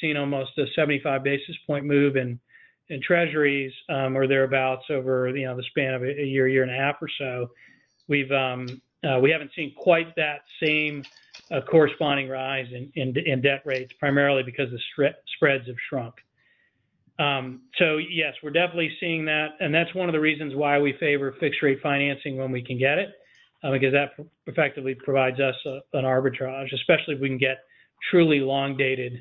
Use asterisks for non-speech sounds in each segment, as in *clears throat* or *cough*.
seen almost a 75 basis point move in in treasuries um, or thereabouts over you know the span of a, year, year and a half or so. We've um, uh, we haven't seen quite that same uh, corresponding rise in, in, in debt rates, primarily because the spreads have shrunk. Um, so yes, we're definitely seeing that, and that's one of the reasons why we favor fixed rate financing when we can get it, uh, because that effectively provides us a, an arbitrage, especially if we can get truly long dated uh,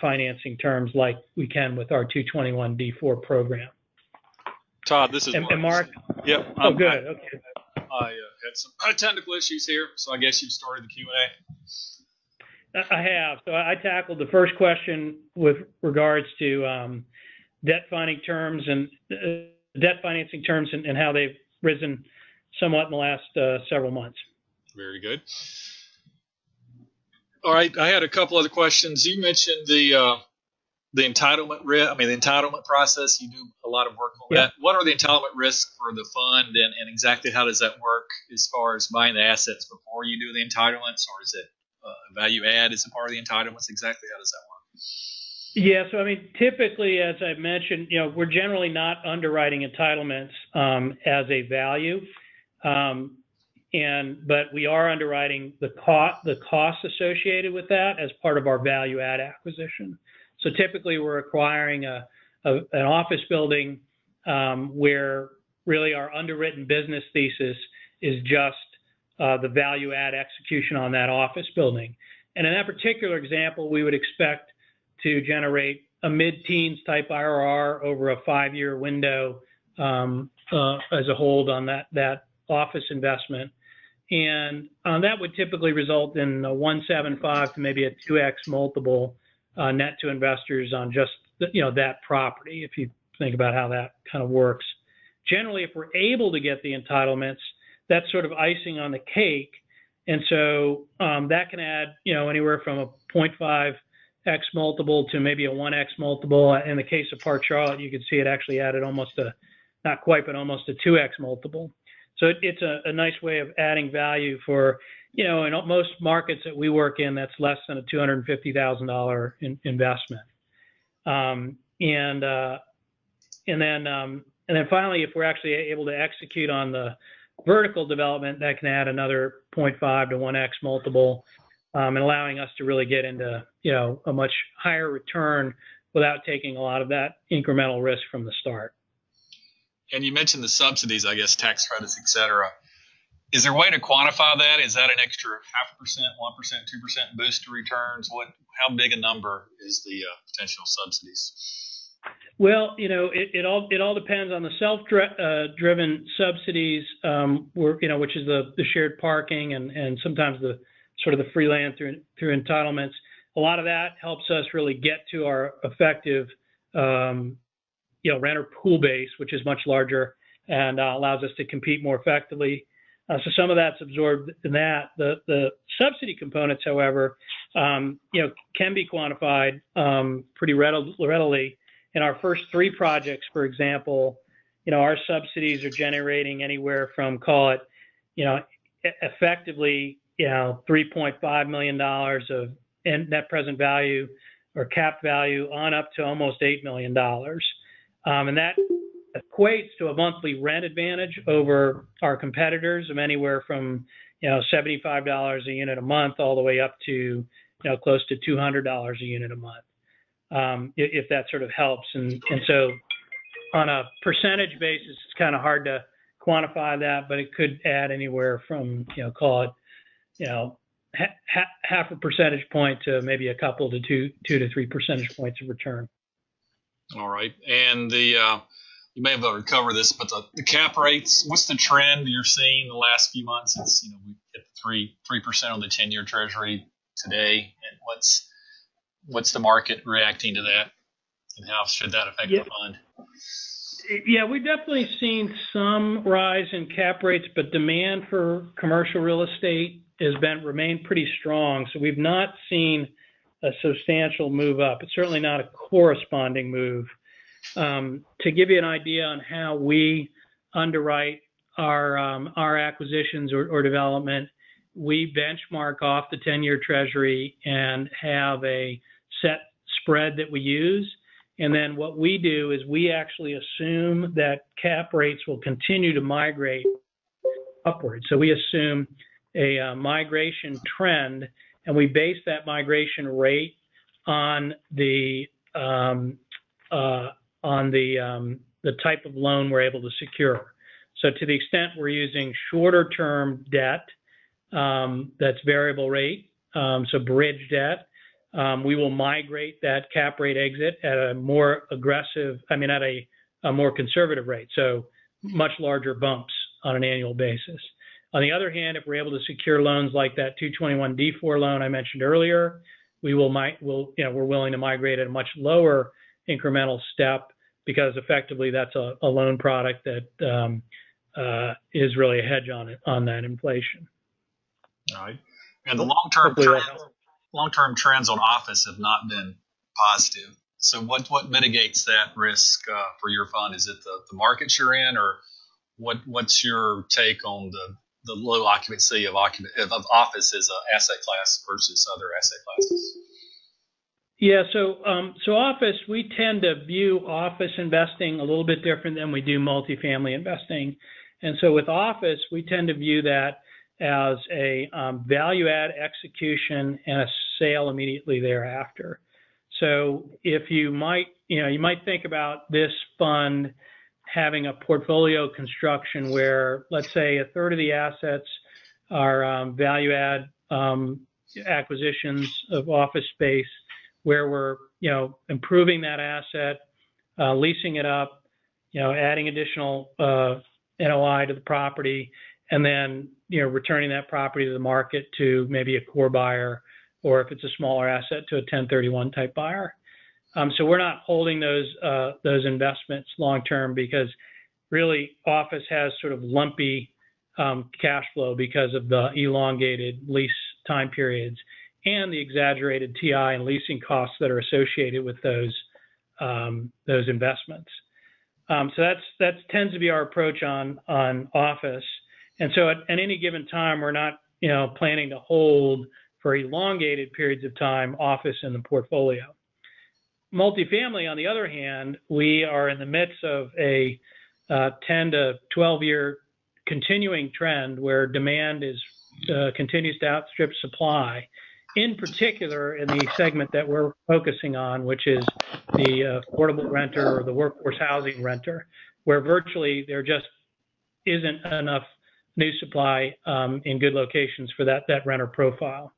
financing terms like we can with our 221D4 program. Todd, this is and, Mark. And Mark yep. Oh, um, good. I, okay. I uh, had some technical issues here, so I guess you've started the Q&A. I have. So I tackled the first question with regards to um, debt funding terms and uh, debt financing terms and, and, how they've risen somewhat in the last uh, several months. Very good. All right, I had a couple other questions. You mentioned the uh, the entitlement risk. I mean, the entitlement process. You do a lot of work on that. What are the entitlement risks for the fund, and, and exactly how does that work as far as buying the assets before you do the entitlements, or is it uh, value add as a part of the entitlements? Exactly how does that work? Yeah, so I mean, typically, as I mentioned, you know, we're generally not underwriting entitlements um, as a value, um, and but we are underwriting the cost the costs associated with that as part of our value add acquisition. So typically, we're acquiring a, a an office building um, where really our underwritten business thesis is just uh, the value add execution on that office building. And in that particular example, we would expect to generate a mid-teens type IRR over a five-year window um, uh, as a hold on that that office investment, and uh, that would typically result in a 1.75 to maybe a 2x multiple uh, net to investors on just you know that property. If you think about how that kind of works, generally, if we're able to get the entitlements, that's sort of icing on the cake, and so um, that can add you know anywhere from a 0.5 X multiple to maybe a 1X multiple. In the case of Park Charlotte, you could see it actually added almost a, not quite, but almost a 2X multiple. So it, it's a, a, nice way of adding value for, you know, in most markets that we work in, that's less than a $250,000 in, investment. Um, and, uh, and then, um, and then finally, if we're actually able to execute on the vertical development, that can add another 0.5 to 1x multiple um, and allowing us to really get into you know a much higher return without taking a lot of that incremental risk from the start. And you mentioned the subsidies, I guess tax credits, et cetera. Is there a way to quantify that? Is that an extra half percent, one percent, two percent boost to returns? What? How big a number is the uh, potential subsidies? Well, you know, it, it all it all depends on the self-driven uh, subsidies, um, where, you know, which is the the shared parking and and sometimes the sort of the free land through through entitlements. A lot of that helps us really get to our effective, um, you know, renter pool base, which is much larger and uh, allows us to compete more effectively. Uh, so some of that's absorbed in that. The the subsidy components, however, um, you know, can be quantified um, pretty readily. In our first three projects, for example, you know, our subsidies are generating anywhere from call it, you know, effectively you know, $3.5 million of net present value or cap value on up to almost $8 million. Um, and that equates to a monthly rent advantage over our competitors of anywhere from, you know, $75 a unit a month all the way up to, you know, close to $200 a unit a month. Um, if, that sort of helps. And, and so on a percentage basis, it's kind of hard to quantify that, but it could add anywhere from, you know, call it you know, ha- half a percentage point to maybe a couple to two, two to three percentage points of return. All right, and the uh, you may have already covered this, but the, the cap rates. What's the trend you're seeing the last few months? It's you know we hit three three percent on the ten year Treasury today, and what's what's the market reacting to that, and how should that affect the fund? Yeah, we've definitely seen some rise in cap rates, but demand for commercial real estate has been remained pretty strong. So we've not seen a substantial move up. It's certainly not a corresponding move. Um, to give you an idea on how we underwrite our um, our acquisitions or, or, development, we benchmark off the 10-year Treasury and have a set spread that we use. And then what we do is we actually assume that cap rates will continue to migrate upward. So we assume a uh, migration trend, and we base that migration rate on the um, uh, on the um, the type of loan we're able to secure. So to the extent we're using shorter term debt um, that's variable rate, um, so bridge debt, um, we will migrate that cap rate exit at a more aggressive, I mean, at a, a more conservative rate. So much larger bumps on an annual basis. On the other hand, if we're able to secure loans like that 221D4 loan I mentioned earlier, we will might will you know we're willing to migrate at a much lower incremental step because effectively that's a, a loan product that um, uh, is really a hedge on it on that inflation. All right, and the long term long term trends on office have not been positive. So what what mitigates that risk uh, for your fund? Is it the, the markets you're in, or what what's your take on the the low occupancy of, of office as an asset class versus other asset classes? Yeah, so um, so office we tend to view office investing a little bit different than we do multifamily investing, and so with office we tend to view that as a um, value add execution and a sale immediately thereafter. So if you might you know you might think about this fund having a portfolio construction where, let's say, a third of the assets are um, value add um, acquisitions of office space, where we're you know improving that asset, uh, leasing it up, you know, adding additional uh, NOI to the property, and then you know returning that property to the market to maybe a core buyer, or if it's a smaller asset to a 1031 type buyer. Um, so we're not holding those uh, those investments long term because really office has sort of lumpy um, cash flow because of the elongated lease time periods and the exaggerated TI and leasing costs that are associated with those um, those investments. Um, so that's that tends to be our approach on on office. And so at, any given time, we're not you know planning to hold for elongated periods of time office in the portfolio. Multifamily, on the other hand, we are in the midst of a uh, 10 to 12 year continuing trend where demand is uh, continues to outstrip supply. In particular, in the segment that we're focusing on, which is the affordable renter or the workforce housing renter, where virtually there just isn't enough new supply um, in good locations for that that renter profile.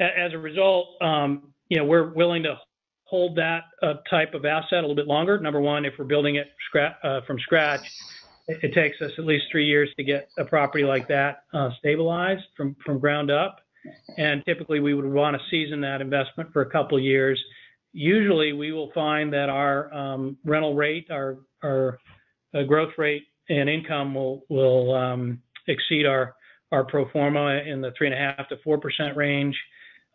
As a result, um, you know, we're willing to hold that uh, type of asset a little bit longer. Number one, if we're building it scra- uh, from scratch, it, it, takes us at least three years to get a property like that uh, stabilized from, from ground up. And typically, we would want to season that investment for a couple years. Usually, we will find that our um, rental rate, our, our uh, growth rate, and income will will um, exceed our our pro forma in the three and a half to four percent range.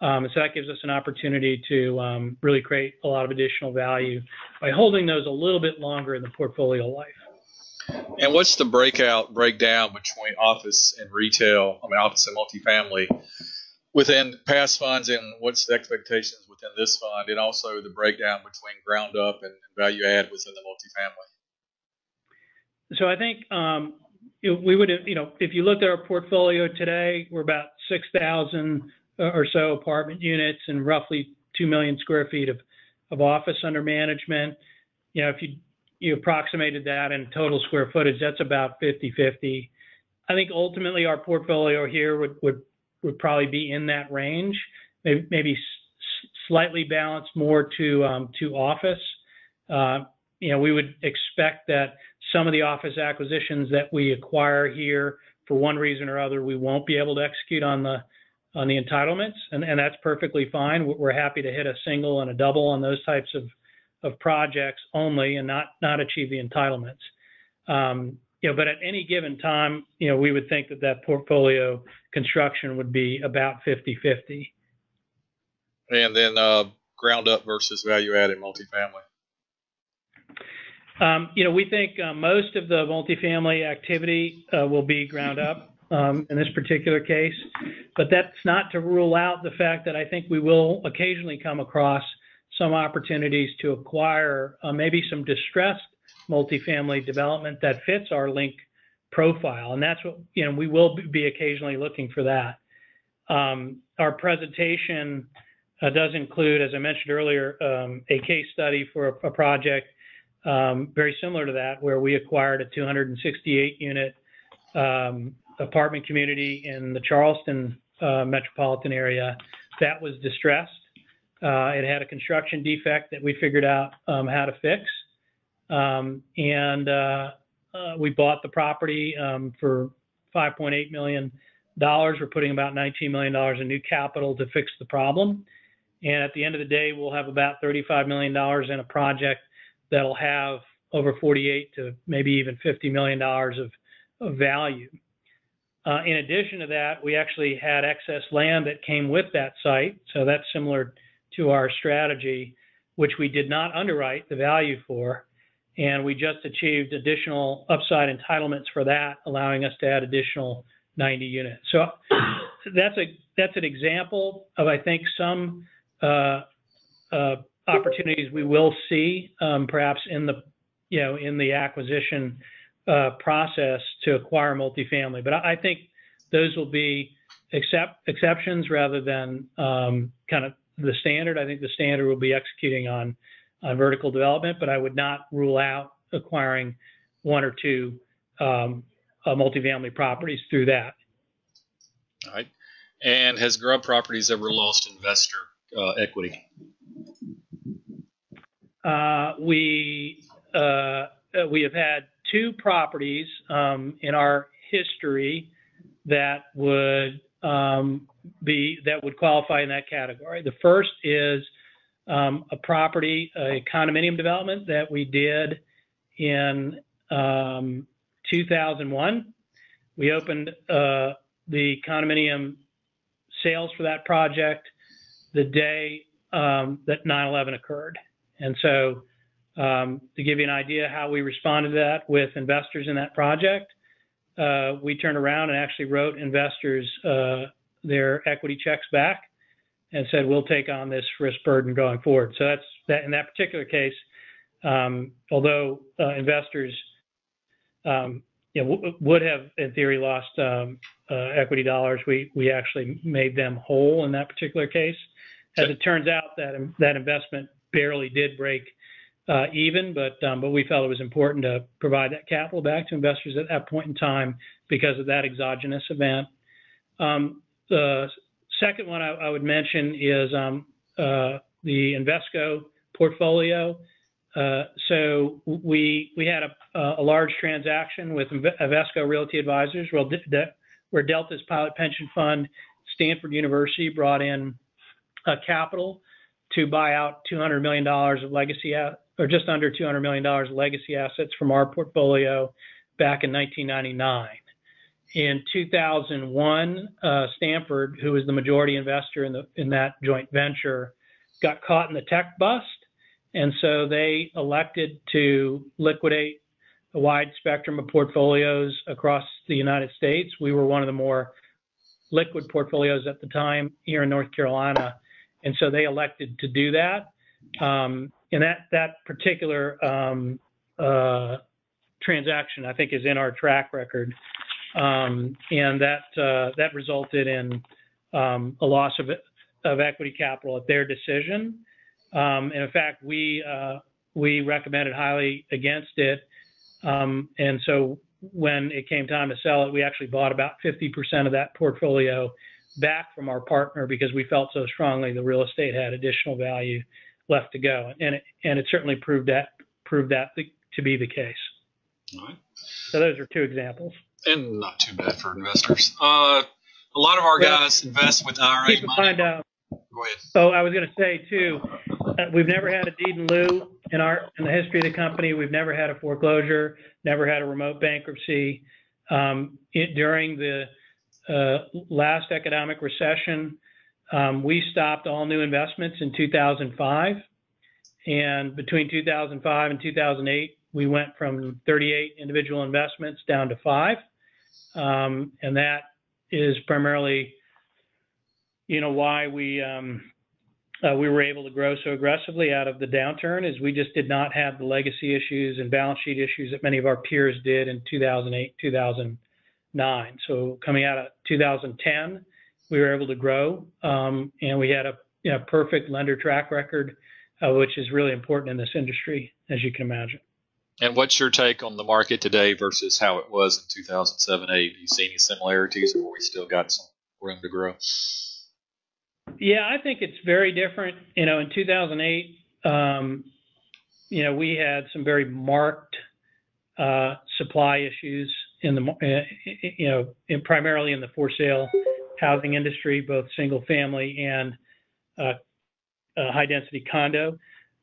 Um, so that gives us an opportunity to um, really create a lot of additional value by holding those a little bit longer in the portfolio life. And what's the breakout breakdown between office and retail? I mean, office and multifamily within past funds, and what's the expectations within this fund, and also the breakdown between ground up and value add within the multifamily. So I think um, we would, you know, if you looked at our portfolio today, we're about six thousand or so apartment units and roughly 2 million square feet of, of office under management. You know, if you, you approximated that in total square footage, that's about 50 50. I think ultimately our portfolio here would, would, would probably be in that range, maybe, maybe slightly balanced more to, um, to office. Uh, you know, we would expect that some of the office acquisitions that we acquire here, for one reason or other, we won't be able to execute on the on the entitlements, and, and that's perfectly fine. We're happy to hit a single and a double on those types of, of projects only and not, not achieve the entitlements. Um, you know, but at any given time, you know, we would think that that portfolio construction would be about 50-50. And then uh, ground up versus value added multifamily. Um, you know, we think uh, most of the multifamily activity uh, will be ground up um, in this particular case. But that's not to rule out the fact that I think we will occasionally come across some opportunities to acquire uh, maybe some distressed multifamily development that fits our link profile. And that's what, you know, we will be occasionally looking for that. Um, our presentation uh, does include, as I mentioned earlier, um, a case study for a, a project um, very similar to that, where we acquired a 268 unit um, apartment community in the Charleston uh, metropolitan area that was distressed. Uh, it had a construction defect that we figured out um, how to fix. Um, and uh, uh, we bought the property um, for $5.8 million. We're putting about $19 million in new capital to fix the problem. And at the end of the day, we'll have about $35 million in a project that'll have over 48 to maybe even $50 million of, of value. Uh, in addition to that, we actually had excess land that came with that site. So that's similar to our strategy, which we did not underwrite the value for. And we just achieved additional upside entitlements for that, allowing us to add additional 90 units. So that's a that's an example of I think some uh, uh, opportunities we will see um, perhaps in the you know in the acquisition uh, process to acquire multifamily. But I, I think those will be except exceptions rather than um, kind of the standard. I think the standard will be executing on on vertical development, but I would not rule out acquiring one or two um, uh, multifamily properties through that. All right. And has Grubb Properties ever lost investor uh, equity? Uh, we uh, we have had two properties um, in our history that would um, be that would qualify in that category. The first is um, a property, a condominium development that we did in um, 2001. We opened uh, the condominium sales for that project the day um, that 9/11 occurred. And so, um, to give you an idea how we responded to that with investors in that project, uh, we turned around and actually wrote investors uh, their equity checks back and said we'll take on this risk burden going forward. So that's that in that particular case. Um, although uh, investors um, you know, w- would have in theory lost um, uh, equity dollars, we we actually made them whole in that particular case. As it turns out, that that investment barely did break even, but um, but we felt it was important to provide that capital back to investors at that point in time because of that exogenous event. Um, the second one I, would mention is um, uh, the Invesco portfolio. Uh, so we had a, large transaction with Invesco Realty Advisors, where Delta's pilot pension fund, Stanford University brought in uh, capital to buy out $200 million of legacy, or just under $200 million legacy assets from our portfolio back in 1999. In 2001, uh, Stanford, who was the majority investor in, the, in that joint venture, got caught in the tech bust. And so they elected to liquidate a wide spectrum of portfolios across the United States. We were one of the more liquid portfolios at the time here in North Carolina and so they elected to do that. Um, and that that particular um, uh, transaction, I think, is in our track record, um, and that uh, that resulted in um, a loss of of equity capital at their decision. Um, and in fact, we uh, we recommended highly against it, um, and so when it came time to sell it, we actually bought about 50% of that portfolio back from our partner because we felt so strongly the real estate had additional value left to go, and it, and it certainly proved that proved that to be the case. All right. So those are two examples. And not too bad for investors. Uh, a lot of our well, guys invest with IRA keep money. Find out. Go ahead. So I was going to say too, uh, we've never had a deed in lieu in our in the history of the company. We've never had a foreclosure, never had a remote bankruptcy. Um, it, during the uh, last economic recession, um, we stopped all new investments in 2005. And between 2005 and 2008, we went from 38 individual investments down to five. Um, and that is primarily, you know, why we um, uh, we were able to grow so aggressively out of the downturn is we just did not have the legacy issues and balance sheet issues that many of our peers did in 2008, 2009. So coming out of 2010, we were able to grow, um, and we had a you know, perfect lender track record, uh, which is really important in this industry, as you can imagine. And what's your take on the market today versus how it was in 2007 8? Do you see any similarities, or we still got some room to grow? Yeah, I think it's very different. You know, in 2008, um, you know, we had some very marked uh, supply issues in the, uh, you know, in, primarily in the for sale housing industry, both single family and uh, uh high density condo.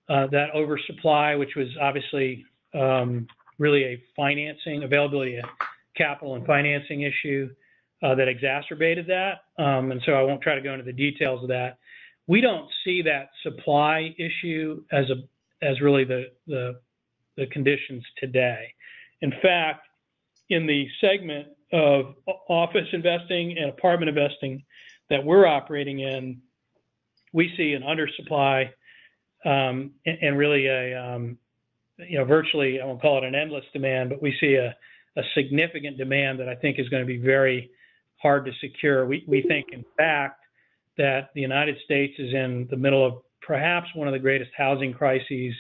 That oversupply, which was obviously um, really a financing availability of capital and financing issue, uh, that exacerbated that. Um, and so I won't try to go into the details of that. We don't see that supply issue as a as really the the, the conditions today. In fact, in the segment of office investing and apartment investing that we're operating in, we see an undersupply um, and, and, really a um, you know virtually I won't call it an endless demand, but we see a, a significant demand that I think is going to be very hard to secure. We, we think, in fact, that the United States is in the middle of perhaps one of the greatest housing crises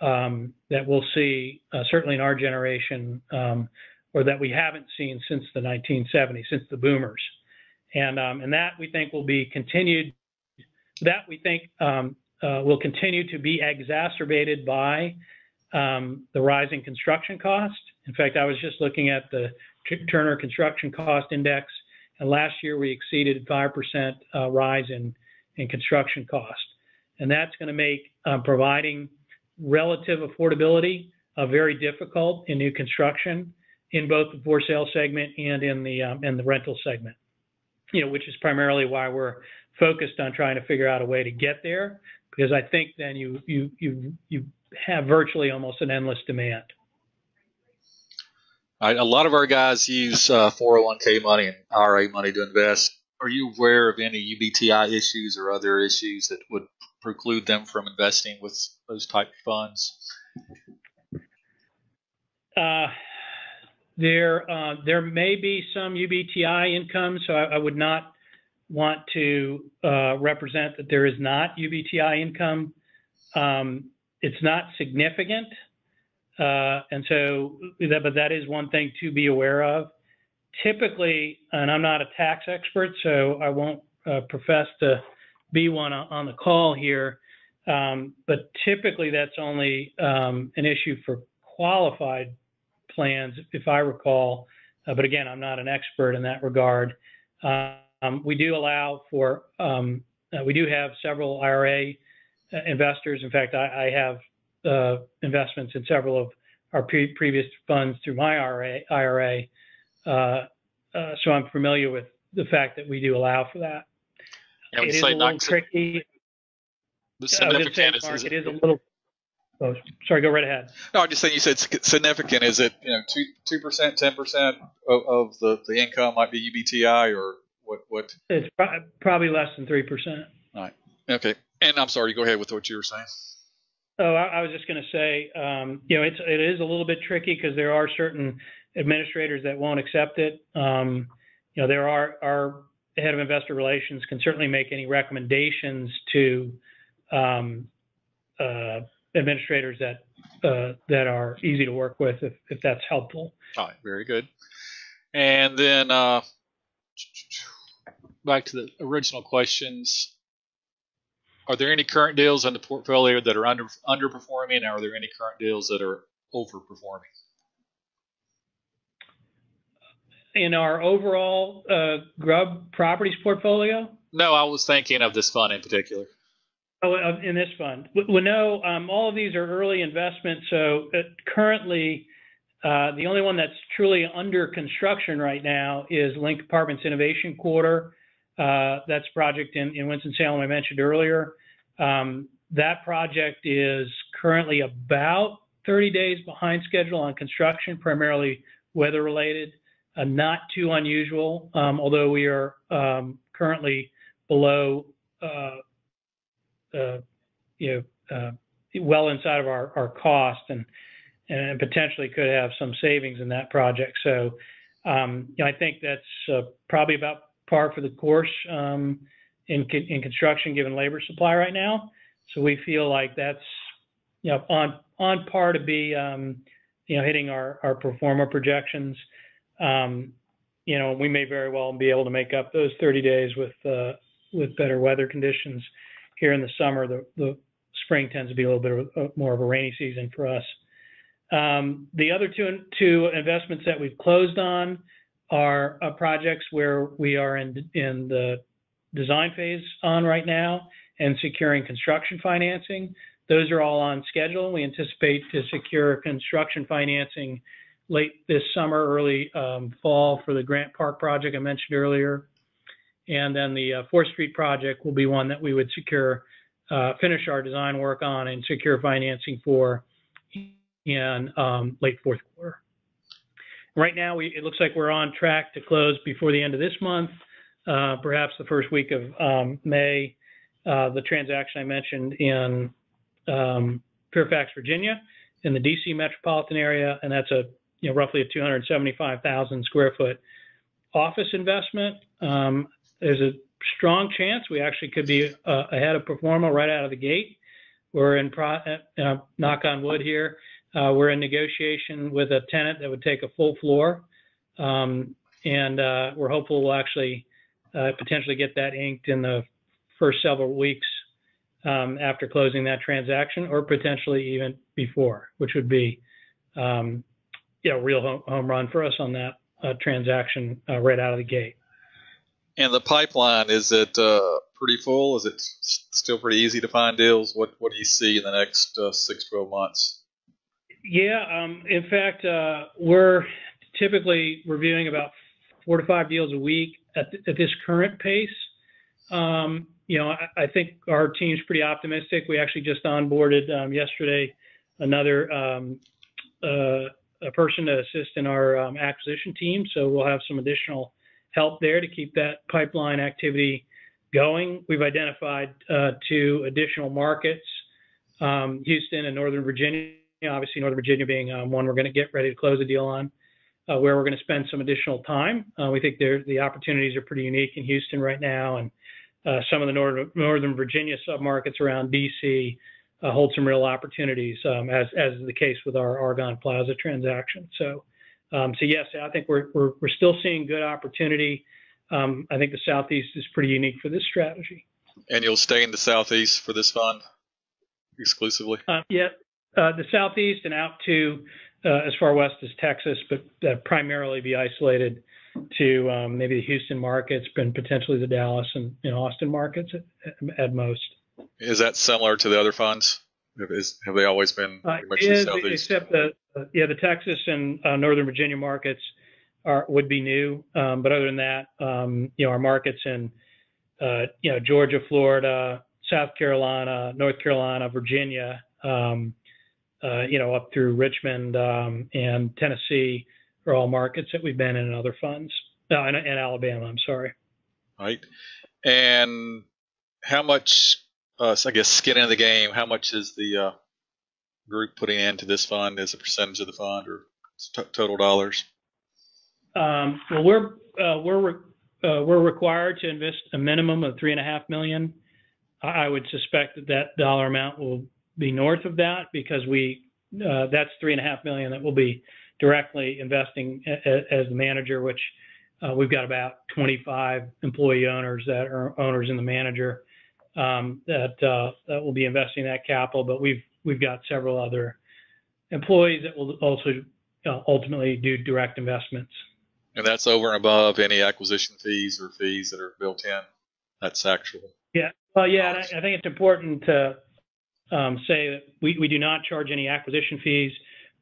um, that we'll see, uh, certainly in our generation, um, or that we haven't seen since the 1970s, since the boomers. And, um, and that we think will be continued, that we think um, uh, will continue to be exacerbated by um, the rising construction cost. In fact, I was just looking at the Turner Construction Cost Index and last year we exceeded 5% uh, rise in, in construction cost. And that's going to make um, providing relative affordability uh, very difficult in new construction in both the for sale segment and in the um, in the rental segment. You know, which is primarily why we're focused on trying to figure out a way to get there because I think then you you you you have virtually almost an endless demand. Right, a lot of our guys use uh, 401k money and IRA money to invest. Are you aware of any UBTI issues or other issues that would preclude them from investing with those type of funds? Uh, there, uh, there may be some UBTI income, so I, I would not want to uh, represent that there is not UBTI income. Um, it's not significant. Uh, and so, that, but that is one thing to be aware of. Typically, and I'm not a tax expert, so I won't uh, profess to be one on the call here. Um, but typically, that's only um, an issue for qualified plans, if I recall. Uh, but again, I'm not an expert in that regard. Um, we do allow for, um, uh, we do have several IRA uh, investors. In fact, I, I have uh, investments in several of our pre- previous funds through my IRA. IRA. Uh, uh, so I'm familiar with the fact that we do allow for that. it is a little tricky. The significant is, Mark, is it, it is a little. Oh, sorry, go right ahead. No, I'm just saying you said significant. Is it you know two two percent, ten percent of the the income might be UBTI or what? What? It's pro- probably less than three percent. All right. Okay. And I'm sorry. Go ahead with what you were saying. Oh, I, I was just going to say, um, you know, it's it is a little bit tricky because there are certain administrators that won't accept it. Um, you know, there are our head of investor relations can certainly make any recommendations to um, uh, administrators that uh, that are easy to work with if, if that's helpful. All right, very good. And then uh, back to the original questions. Are there any current deals in the portfolio that are under underperforming, and are there any current deals that are overperforming? In our overall uh, Grubb Properties portfolio? No, I was thinking of this fund in particular. Oh, in this fund. Well, no, um, all of these are early investments. So uh, currently, uh, the only one that's truly under construction right now is Link Apartments Innovation Quarter. Uh, that's a project in, in Winston-Salem I mentioned earlier. Um, that project is currently about 30 days behind schedule on construction, primarily weather related. Uh, not too unusual, um, although we are currently below you know, well inside of our, cost and, potentially could have some savings in that project. So, um, you know, I think that's uh, probably about par for the course um, in, construction given labor supply right now. So we feel like that's, you know, on, par to be, um, you know, hitting our, our pro forma projections. You know, we may very well be able to make up those 30 days with, uh, with better weather conditions here in the summer. The, the spring tends to be a little bit of a, more of a rainy season for us. Um, the other two, two investments that we've closed on are uh, projects where we are in, in the design phase on right now and securing construction financing. Those are all on schedule. We anticipate to secure construction financing late this summer, early um, fall for the Grant Park project I mentioned earlier. And then the uh, 4th Street project will be one that we would secure, uh, finish our design work on and secure financing for in um, late fourth quarter. Right now, we, it looks like we're on track to close before the end of this month, uh, perhaps the first week of um, May. The transaction I mentioned in um, Fairfax, Virginia, in the DC metropolitan area, and that's a you know roughly a 275,000 square foot office investment. Um, there's a strong chance we actually could be uh, ahead of pro forma right out of the gate. We're in pro- uh, knock on wood here. Uh, we're in negotiation with a tenant that would take a full floor, um, and uh, we're hopeful we'll actually uh, potentially get that inked in the first several weeks um, after closing that transaction, or potentially even before, which would be, um, you know, real home, home, run for us on that uh, transaction uh, right out of the gate. And the pipeline is it uh, pretty full? Is it still pretty easy to find deals? What What do you see in the next uh, six, 12 months? Yeah, um, in fact, uh, we're typically reviewing about four to five deals a week at, th- at this current pace. Um, you know, I, I, think our team's pretty optimistic. We actually just onboarded um, yesterday another um, uh, a person to assist in our um, acquisition team, so we'll have some additional help there to keep that pipeline activity going. We've identified uh, two additional markets, um, Houston and Northern Virginia obviously Northern Virginia being um, one we're going to get ready to close a deal on, uh, where we're going to spend some additional time. Uh, we think the opportunities are pretty unique in Houston right now, and some of the Northern, Virginia submarkets around DC hold some real opportunities, um, as as is the case with our Argonne Plaza transaction. So, um, so yes, I think we're, we're we're still seeing good opportunity. Um, I think the Southeast is pretty unique for this strategy. And you'll stay in the Southeast for this fund exclusively? Uh, yeah, uh, the southeast and out to uh, as far west as Texas, but uh, primarily be isolated to um, maybe the Houston markets and potentially the Dallas and, and Austin markets at, at, most. Is that similar to the other funds? Is, have they always been pretty much is, the southeast? Except the yeah, the Texas and uh, Northern Virginia markets are would be new, um, but other than that, um, you know, our markets in uh, you know Georgia, Florida, South Carolina, North Carolina, Virginia. Um, uh, you know, up through Richmond um, and Tennessee are all markets that we've been in in other funds. No, and, and Alabama. I'm sorry. Right. And how much, uh, I guess, skin in the game? How much is the uh, group putting into this fund as a percentage of the fund or t- total dollars? Um, well, we're uh, we're re- uh, we're required to invest a minimum of three and a half million. I would suspect that that dollar amount will be north of that because we uh, that's three and a half million that we'll be directly investing as the manager, which uh, we've got about 25 employee owners that are owners in the manager that uh, that will be investing that capital. But we've we've got several other employees that will also uh, ultimately do direct investments. And that's over and above any acquisition fees or fees that are built in. That's actual. Yeah. Well, yeah, I, I think it's important to um, say that we, we do not charge any acquisition fees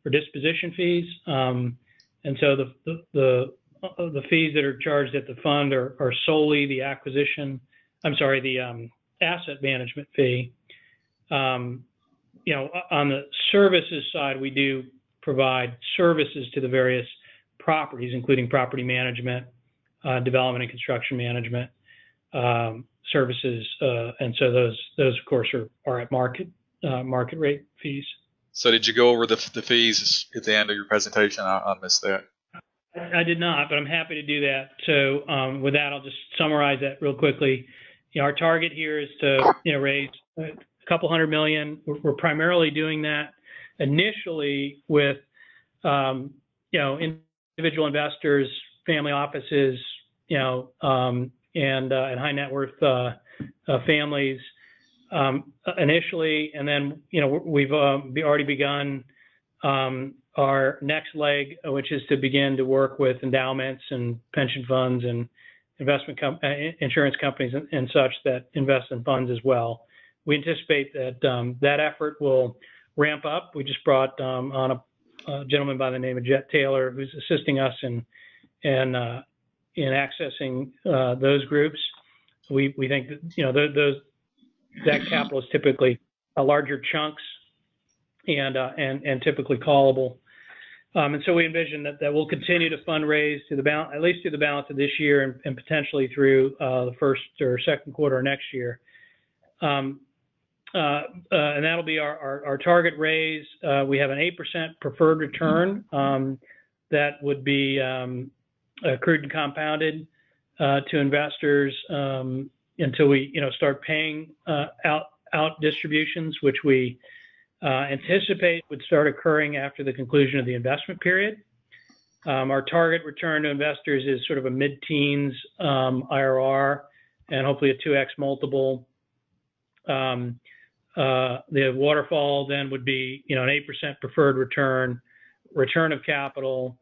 or disposition fees. Um, and so the, the, the, uh, the, fees that are charged at the fund are, are solely the acquisition, I'm sorry, the um, asset management fee. Um, you know, on the services side, we do provide services to the various properties, including property management, uh, development and construction management, um, services, uh, and so those those of course are are at market uh, market rate fees. So did you go over the, the fees at the end of your presentation? I, I missed that. I did not, but I'm happy to do that. So um, with that, I'll just summarize that real quickly. You know, our target here is to you know raise a couple hundred million. We're, we're primarily doing that initially with um, you know individual investors, family offices, you know, um, and uh, and high net worth uh, uh, families um, initially, and then you know we've uh, already begun um, our next leg, which is to begin to work with endowments and pension funds and investment com- uh, insurance companies and, and, such that invest in funds as well. We anticipate that um, that effort will ramp up. We just brought um, on a, a, gentleman by the name of Jet Taylor, who's assisting us in in uh, in accessing uh, those groups. We we think that you know those, those that capital is typically a larger chunks and uh, and and typically callable. Um, and so we envision that, that we'll continue to fundraise to the balance, at least through the balance of this year and, and potentially through uh, the first or second quarter next year. Um, uh, uh, and that'll be our, our, our target raise. Uh, we have an 8% preferred return um, that would be um, accrued and compounded uh, to investors um, until we, you know, start paying out out distributions, which we anticipate would start occurring after the conclusion of the investment period. Um, our target return to investors is sort of a mid-teens um, IRR and hopefully a 2x multiple. Um, uh, the waterfall then would be, you know, an 8% preferred return, return of capital.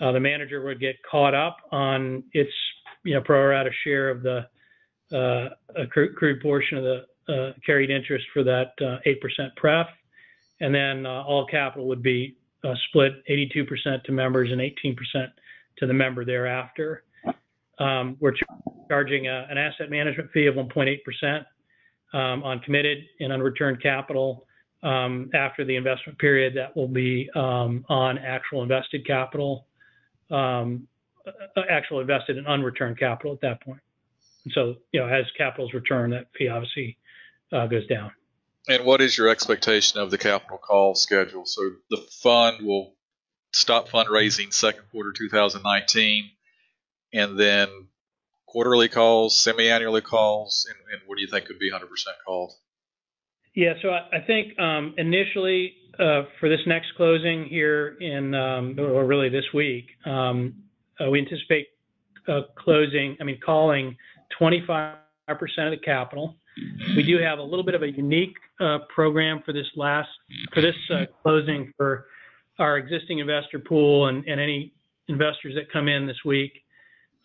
Uh, the manager would get caught up on its, you know, pro rata share of the uh, accrued portion of the uh, carried interest for that 8% uh, pref. And then all capital would be split 82% to members and 18% to the member thereafter. Um, we're charging a, an asset management fee of 1.8% um, on committed and unreturned capital. Um, after the investment period, that will be um, on actual invested capital, um, actual invested and unreturned capital at that point. And so, you know, as capital's return, that fee obviously uh, goes down. And what is your expectation of the capital call schedule? So the fund will stop fundraising second quarter 2019, and then quarterly calls, semi-annually calls, and, and what do you think could be 100% called? Yeah, so I, I think um, initially uh, for this next closing here in, um, or really this week, um, uh, we anticipate uh, closing, I mean, calling 25% of the capital. We do have a little bit of a unique uh, program for this last, for this uh, closing for our existing investor pool and, and any investors that come in this week,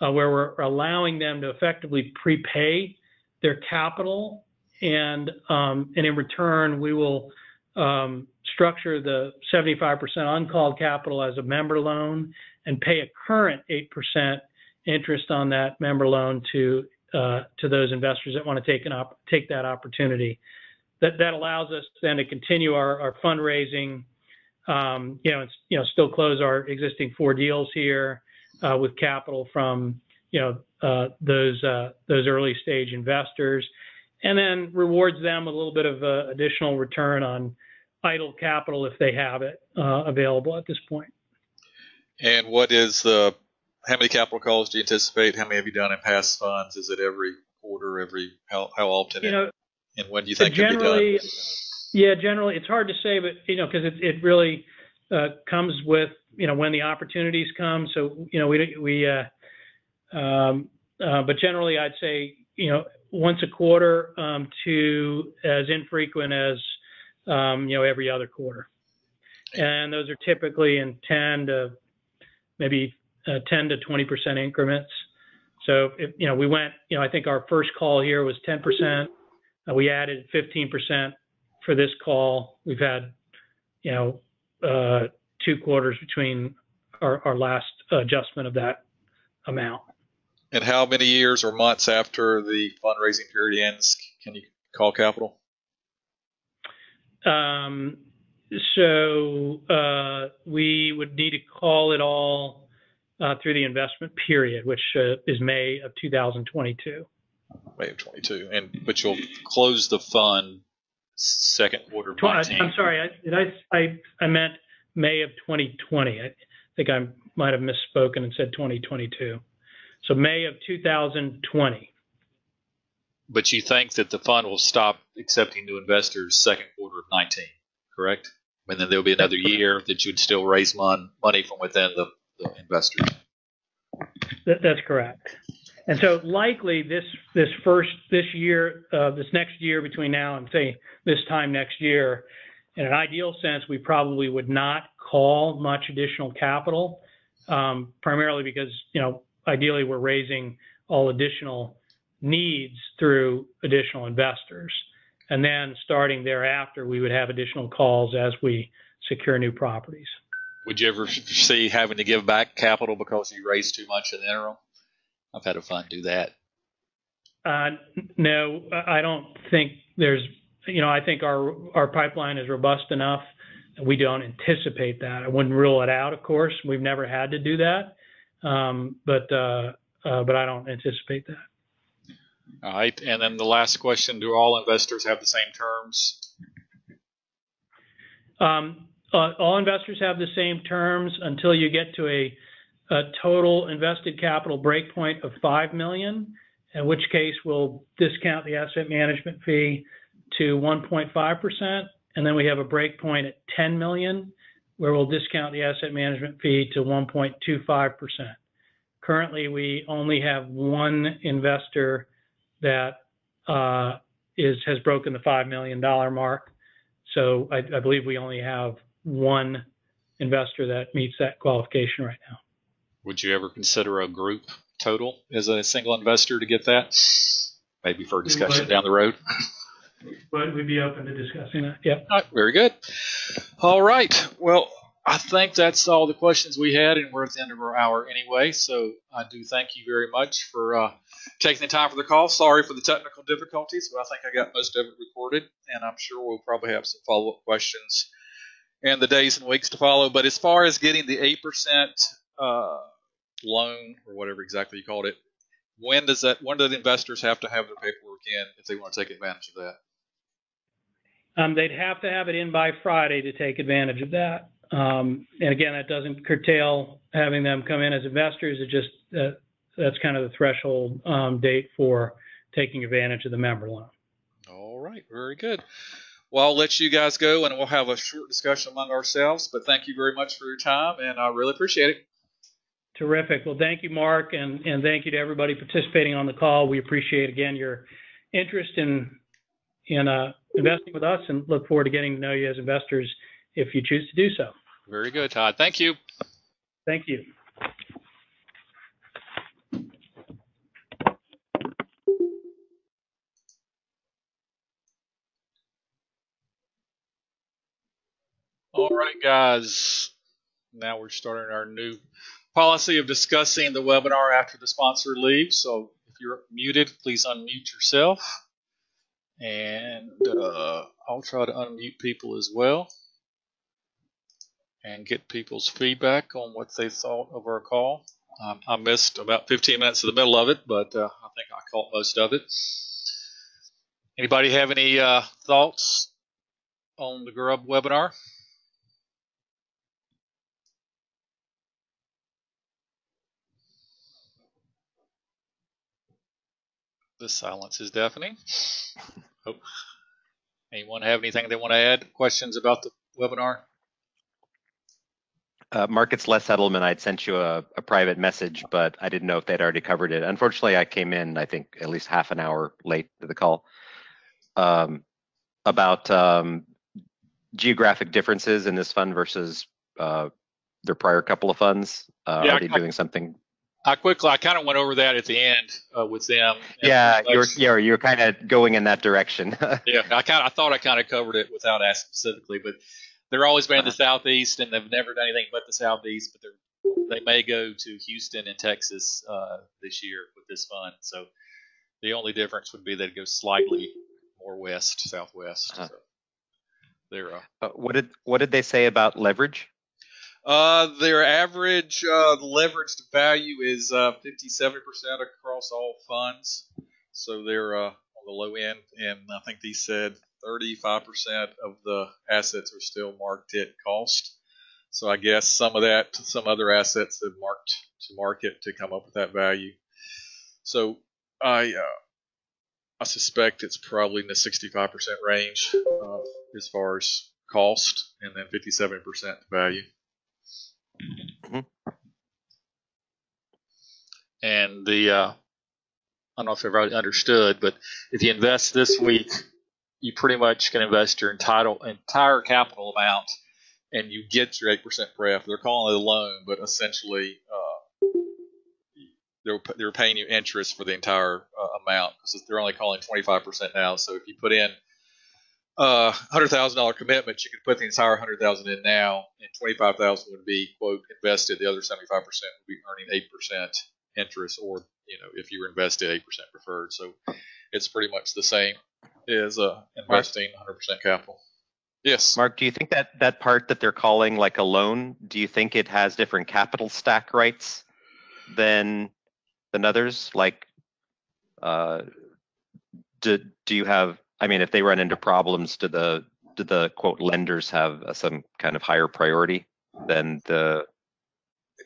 uh, where we're allowing them to effectively prepay their capital. And, um, and in return, we will um, structure the 75% uncalled capital as a member loan and pay a current 8% interest on that member loan to to those investors that want to take that opportunity. That allows us then to continue our, fundraising. Um, you know, and, you know, still close our existing four deals here uh, with capital from you know uh, those uh, those early stage investors, and then rewards them a little bit of uh, additional return on idle capital if they have it uh, available at this point. And what is the how many capital calls do you anticipate? How many have you done in past funds? Is it every quarter? Every how how often? You know, and when do you think generally, yeah, generally it's hard to say, but you know, because it it really uh, comes with you know when the opportunities come. So you know we we uh, um, uh, but generally I'd say you know once a quarter um, to as infrequent as um, you know every other quarter, and those are typically in 10 to maybe uh, 10 to 20 percent increments. So if, you know we went, you know I think our first call here was 10 percent. Uh, we added 15 percent for this call. We've had you know uh, two quarters between our, last adjustment of that amount. And how many years or months after the fundraising period ends can you call capital? Um, so uh, we would need to call it all uh, through the investment period, which uh, is May of 2022. May of 22, and but you'll close the fund second quarter I- 19. I'm sorry, I, did I, I, I meant May of 2020. I think I might have misspoken and said 2022. So May of 2020. But you think that the fund will stop accepting new investors second quarter of 19, correct? And then there'll be another year that you'd still raise mon- money from within the, the investors. That, that's correct. And so likely this, this first, this year, uh, this next year between now and say this time next year, in an ideal sense, we probably would not call much additional capital, um, primarily because, you know, ideally we're raising all additional needs through additional investors. And then starting thereafter, we would have additional calls as we secure new properties. Would you ever *laughs* see having to give back capital because you raised too much in the interim? I've had a fund do that. Uh, no, I don't think there's, you know, I think our, our pipeline is robust enough. We don't anticipate that. I wouldn't rule it out, of course. We've never had to do that. Um, but, uh, uh, but I don't anticipate that. All right, and then the last question: Do all investors have the same terms? Um, uh, all investors have the same terms until you get to a, a total invested capital breakpoint of five million, in which case we'll discount the asset management fee to 1.5 percent, and then we have a breakpoint at 10 million, where we'll discount the asset management fee to 1.25 percent. Currently, we only have one investor that uh, is has broken the five million dollar mark. So I, I believe we only have one investor that meets that qualification right now. Would you ever consider a group total as a single investor to get that? Maybe for discussion would. down the road. *laughs* But we'd be open to discussing that. Yep. All right, very good. All right. Well, I think that's all the questions we had, and we're at the end of our hour anyway. So I do thank you very much for uh, taking the time for the call. Sorry for the technical difficulties, but I think I got most of it recorded, and I'm sure we'll probably have some follow up questions in the days and weeks to follow. But as far as getting the 8% uh, loan, or whatever exactly you called it, when does that? When do the investors have to have their paperwork in if they want to take advantage of that? Um, they'd have to have it in by Friday to take advantage of that. Um, and again, that doesn't curtail having them come in as investors. It just uh, that's kind of the threshold um, date for taking advantage of the member loan. All right, very good. Well, I'll let you guys go, and we'll have a short discussion among ourselves. But thank you very much for your time, and I really appreciate it. Terrific. Well, thank you, Mark, and, and thank you to everybody participating on the call. We appreciate again your interest in in uh, investing with us, and look forward to getting to know you as investors if you choose to do so. Very good, Todd. Thank you. Thank you. All right, guys. Now we're starting our new policy of discussing the webinar after the sponsor leaves. So if you're muted, please unmute yourself. And uh, I'll try to unmute people as well and get people's feedback on what they thought of our call. Um, I missed about 15 minutes of the middle of it, but uh, I think I caught most of it. Anybody have any uh, thoughts on the Grubb webinar? The silence is deafening. Oh. Anyone have anything they want to add? Questions about the webinar? Uh, Mark, it's Les Edelman. I'd sent you a, a private message, but I didn't know if they'd already covered it. Unfortunately, I came in, I think, at least half an hour late to the call um, about um, geographic differences in this fund versus uh, their prior couple of funds. Uh, Yeah, are they I- doing something? I quickly, I kind of went over that at the end uh, with them. Yeah, you're yeah, you're kind of going in that direction. *laughs* yeah. I kind I thought I kind of covered it without asking specifically, but they're always been in the Uh-huh. southeast, and they've never done anything but the southeast. But they're, they may go to Houston and Texas uh, this year with this fund. So the only difference would be that it goes slightly more west, southwest. Uh-huh. So they're uh, Uh, what did what did they say about leverage? Uh, their average uh, leveraged value is uh, 57% across all funds. so they're uh, on the low end, and I think they said 35% of the assets are still marked at cost. So I guess some of that, some other assets have marked to market to come up with that value. So I uh, I suspect it's probably in the 65% range uh, as far as cost, and then 57% value. Mhm. And the uh, I don't know if everybody understood, but if you invest this week, you pretty much can invest your entire entire capital amount, and you get your eight percent pref. They're calling it a loan, but essentially uh, they're they're paying you interest for the entire uh, amount because they're only calling twenty five percent now. So if you put in uh, hundred thousand dollar commitment, you could put the entire hundred thousand in now, and twenty five thousand would be quote invested. The other seventy five percent would be earning eight percent interest, or you know if you were invested eight percent preferred. So it's pretty much the same as uh, investing hundred percent capital. Yes. Mark, do you think that that part that they're calling like a loan, do you think it has different capital stack rights than than others? Like, uh, do do you have? I mean, if they run into problems, do the do the quote lenders have uh, some kind of higher priority than the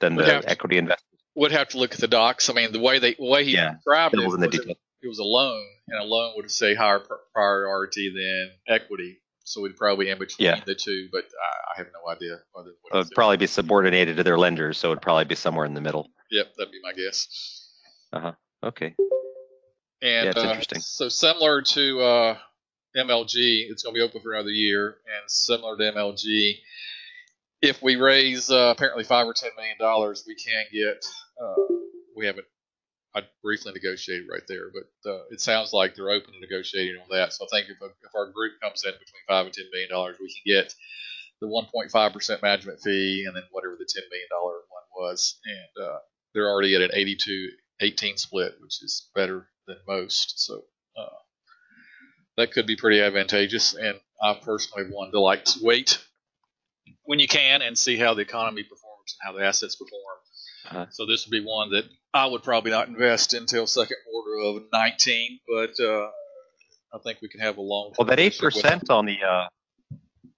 than Would the have to- equity investors? Would have to look at the docs. I mean, the way they the way he Yeah, described it Devils in the was it, it was a loan, and a loan would say higher pr- priority than equity. So we'd probably in between Yeah. the two, but I, I have no idea. Whether, what It would probably be subordinated to their lenders, so it'd probably be somewhere in the middle. Yep, that'd be my guess. Uh huh. Okay. And Yeah, it's uh, interesting. So similar to uh, MLG, it's going to be open for another year, and similar to MLG, if we raise uh, apparently five or ten million dollars, we can get. Uh, we haven't. I briefly negotiated right there, but uh, it sounds like they're open to negotiating on that. So I think if, if our group comes in between five and ten million dollars, we can get the 1.5 percent management fee, and then whatever the ten million dollar one was, and uh, they're already at an 82-18 split, which is better than most. So that could be pretty advantageous. And I personally wanted to like to wait when you can and see how the economy performs and how the assets perform. Uh-huh. So this would be one that I would probably not invest until second quarter of 19, but uh, I think we can have a long. Well, that eight percent on the uh,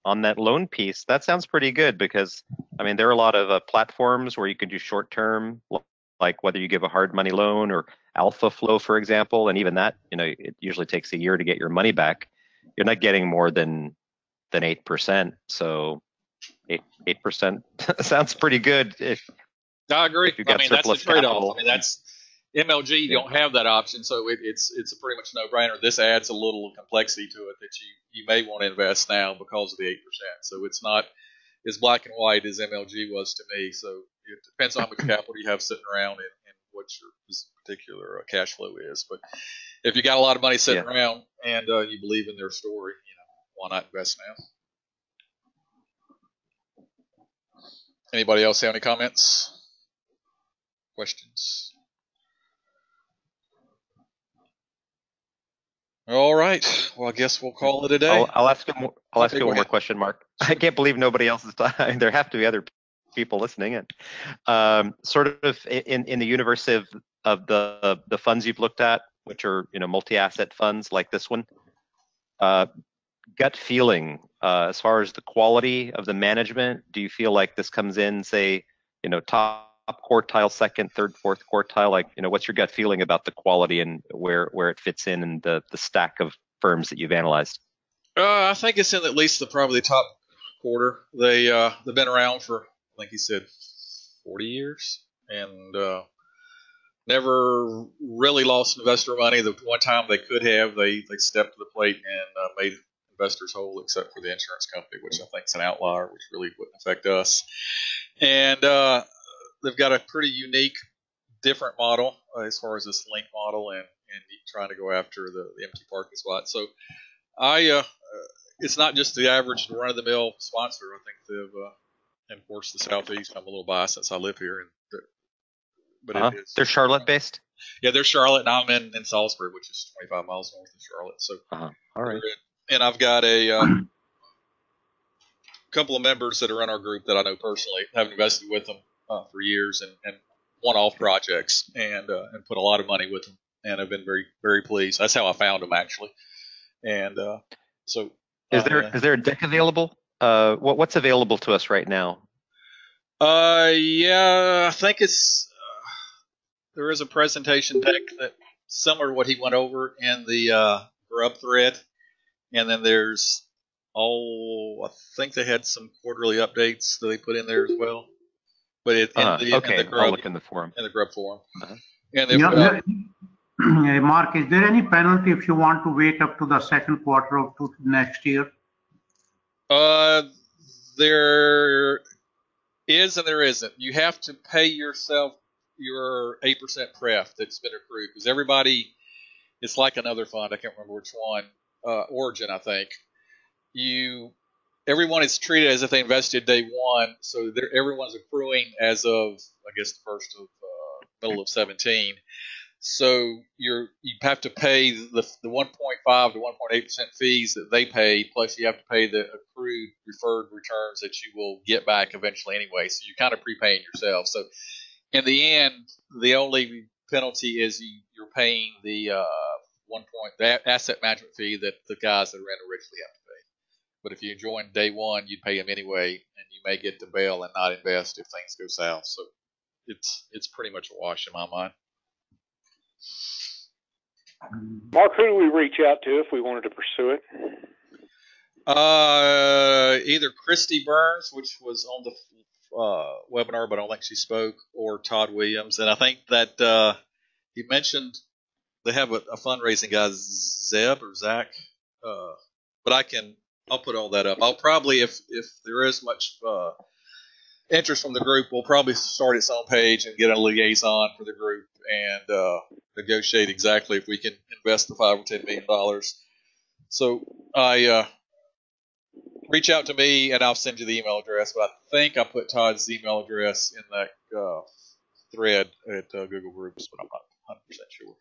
on that loan piece, that sounds pretty good because I mean there are a lot of uh, platforms where you can do short term, like whether you give a hard money loan or AlphaFlow, for example, and even that, you know, it usually takes a year to get your money back. You're not getting more than than eight percent, so eight eight percent *laughs* sounds pretty good. If I agree. I mean, that's the trade-off. I mean, that's MLG. You don't have that option, so it, it's it's a pretty much no-brainer. This adds a little complexity to it that you you may want to invest now because of the eight percent. So it's not as black and white as MLG was to me. So it depends on how much capital you have sitting around and, and what your particular uh, cash flow is. But if you got a lot of money sitting Yeah. around and uh, you believe in their story, you know, why not invest now? Anybody else have any comments? Questions? All right. Well, I guess we'll call it a day. I'll, I'll ask you I'll ask you one more question, Mark. *laughs* I can't believe nobody else is talking. *laughs* There have to be other people listening in. Um, sort of in, in the universe of, of the the funds you've looked at, which are you know multi-asset funds like this one. Uh, gut feeling uh, as far as the quality of the management. Do you feel like this comes in, say, you know, top quartile, second, third, fourth quartile? Like, you know, what's your gut feeling about the quality and where where it fits in and the the stack of firms that you've analyzed? Uh, I think it's in at least the probably top quarter. They uh, they've been around for I think he said forty years and uh, never really lost investor money. The one time they could have, they they stepped to the plate and uh, made investors whole, except for the insurance company, which I think is an outlier, which really wouldn't affect us. And uh, they've got a pretty unique, different model uh, as far as this link model and and trying to go after the, the empty parking spot. So I uh, it's not just the average run of the mill sponsor. I think they've, uh, and of course, the southeast. I'm a little biased since I live here, and but Uh-huh. it is. They're Charlotte based. Yeah, they're Charlotte, and I'm in, in Salisbury, which is 25 miles north of Charlotte. So, All right. and I've got a uh, couple of members that are in our group that I know personally. Have invested with them uh, for years and, and one-off projects, and uh, and put a lot of money with them. and I've been very very pleased. That's how I found them actually, and uh, so. Is there uh, is there a deck available? Uh, what what's available to us right now? Uh, yeah, I think it's uh, there is a presentation deck that similar to what he went over in the uh, Grubb thread, and then there's oh, I think they had some quarterly updates that they put in there as well. But it in Uh, the, okay, in the I'll Grubb look in the forum. in the Grubb forum, Uh-huh. and then Yeah, uh, yeah. *clears throat* Mark, is there any penalty if you want to wait up to the second quarter of next year? Uh, there is and there isn't. You have to pay yourself your eight percent pref that's been accrued because everybody, it's like another fund. I can't remember which one. Uh, Origin, I think. You, everyone is treated as if they invested day one, so everyone's accruing as of I guess the first of uh, middle of seventeen. So you're you have to pay the the 1.5 to 1.8 percent fees that they pay, plus you have to pay the accrued referred returns that you will get back eventually anyway. So you're kind of prepaying yourself. So in the end, the only penalty is you, you're paying the uh, one point the asset management fee that the guys that are in originally have to pay. But if you join day one, you'd pay them anyway, and you may get to bail and not invest if things go south. So it's it's pretty much a wash in my mind. Mark, who do we reach out to if we wanted to pursue it? Uh, either Christy Burns, which was on the uh, webinar, but I don't think she spoke, or Todd Williams. And I think that uh, he mentioned they have a, a fundraising guy, Zeb or Zach. Uh, but I can, I'll put all that up. I'll probably, if if there is much uh, interest from the group, we'll probably start its own page and get a liaison for the group and uh, negotiate exactly if we can invest the five or ten million dollars. So I. Uh, reach out to me and I'll send you the email address. But I think I put Todd's email address in that uh, thread at uh, Google Groups, but I'm not 100% sure.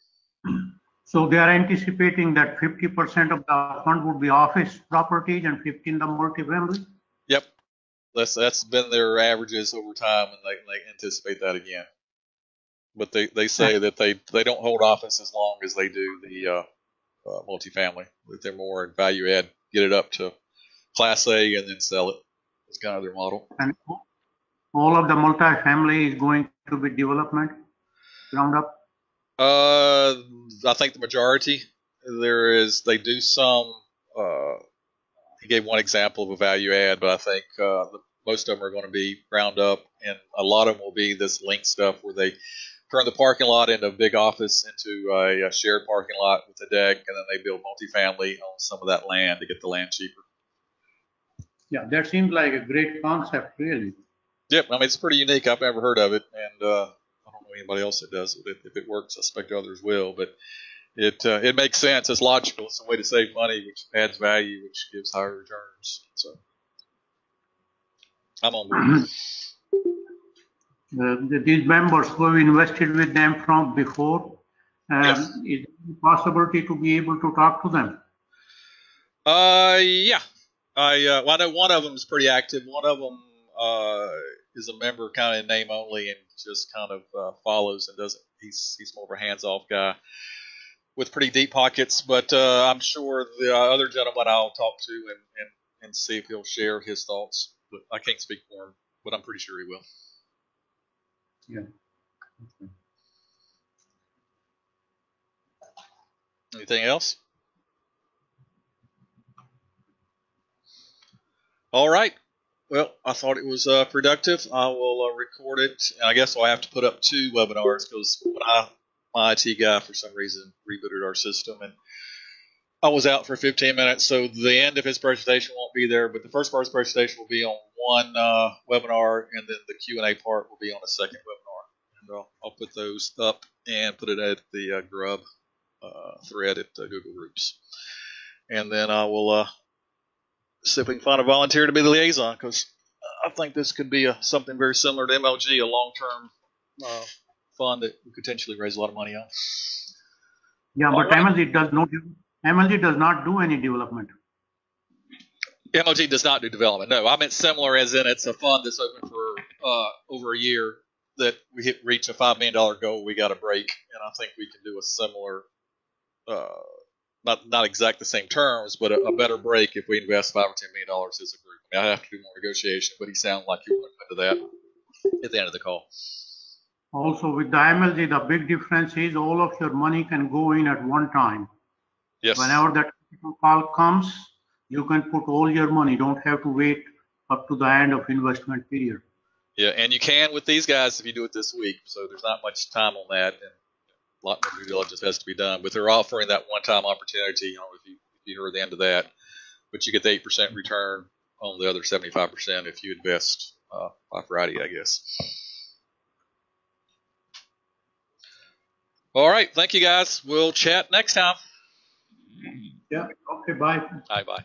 So they are anticipating that 50% of the fund would be office properties and 15 the multifamily? Yep, that's that's been their averages over time, and they, they anticipate that again. But they, they say that they, they don't hold office as long as they do the uh, uh, multifamily. That they're more in value add, get it up to Class A, and then sell it. It's kind of their model. And all of the multifamily is going to be development ground up? Uh, I think the majority there is. They do some. Uh, he gave one example of a value add, but I think uh, the, most of them are going to be ground up, and a lot of them will be this link stuff where they turn the parking lot into a big office into a, a shared parking lot with a deck, and then they build multifamily on some of that land to get the land cheaper. Yeah, that seems like a great concept, really. Yep, I mean it's pretty unique. I've never heard of it, and uh, I don't know anybody else that does it. If, if it works, I suspect others will. But it uh, it makes sense. It's logical. It's a way to save money, which adds value, which gives higher returns. So I'm on board. *clears throat* Uh, the- These members who have invested with them from before, um, Yes. is there a possibility to be able to talk to them? Uh, yeah. I uh, well, I know one of them is pretty active. One of them uh, is a member, kind of name only, and just kind of uh, follows and doesn't. He's he's more of a hands-off guy with pretty deep pockets. But uh, I'm sure the other gentleman I'll talk to and, and and see if he'll share his thoughts. But I can't speak for him, but I'm pretty sure he will. Yeah. Anything else? All right. Well, I thought it was uh, productive. I will uh, record it, and I guess I'll have to put up two webinars because when I, my IT guy, for some reason, rebooted our system, and I was out for 15 minutes. So the end of his presentation won't be there, but the first part of his presentation will be on one uh, webinar, and then the Q and A part will be on a second webinar. And I'll, I'll put those up and put it at the uh, Grubb uh, thread at uh, Google Groups, and then I will uh, see if we can find a volunteer to be the liaison because I think this could be a, something very similar to MLG, a long-term uh, fund that we could potentially raise a lot of money on. Yeah, but All right. MLG does not, MLG does not do any development. MLG does not do development. No, I meant similar as in it's a fund that's open for uh, over a year that we hit reach a five million dollar goal, we got a break, and I think we can do a similar, uh, not not exact the same terms, but a, a better break if we invest five or ten million dollars as a group. I, mean, I have to do more negotiation, but he sounded like you want to into that at the end of the call. Also with the MLG, the big difference is all of your money can go in at one time. Yes. Whenever that call comes, you can put all your money, don't have to wait up to the end of investment period. Yeah, and you can with these guys if you do it this week. So there's not much time on that, and a lot more due diligence has to be done. But they're offering that one-time opportunity. You know, if you if you heard the end of that, but you get the eight percent return on the other seventy-five percent if you invest uh, by Friday, I guess. All right, thank you guys. We'll chat next time. Yeah, okay, bye. Bye bye.